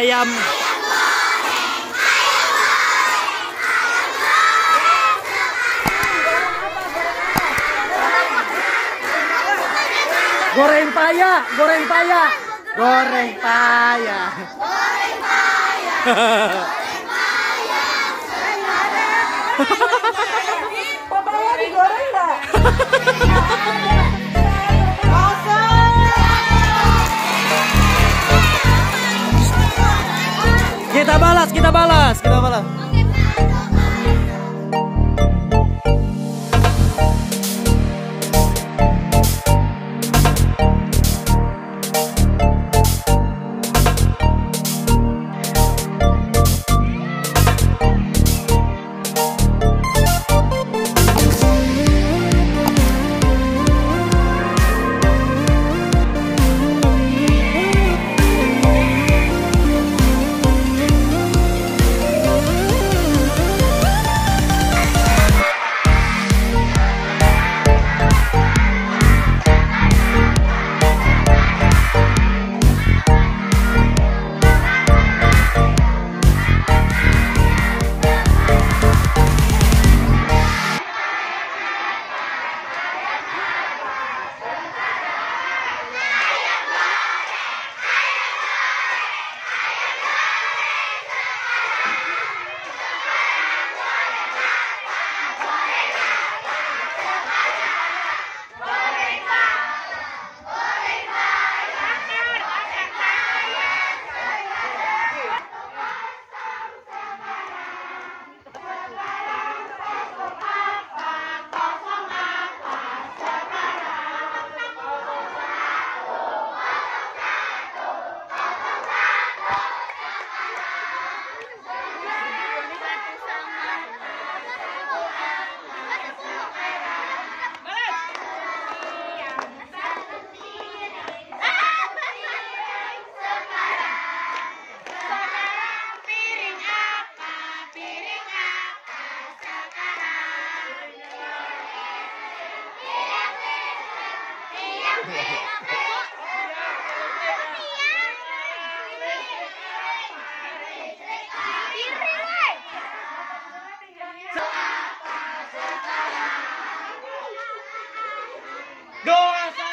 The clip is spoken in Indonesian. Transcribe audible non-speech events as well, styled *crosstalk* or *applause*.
ayam. Goreng paya, goreng paya. Goreng paya. Papaya digoreng? *laughs* kita balas, kita balas. Dua satu.